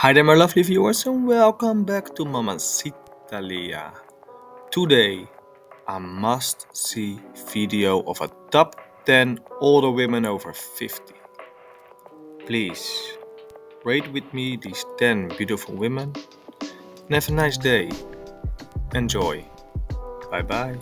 Hi there, my lovely viewers, and welcome back to Mamacita Lia. Today, a must see video of a top 10 older women over 50. Please, rate with me these 10 beautiful women and have a nice day. Enjoy. Bye bye.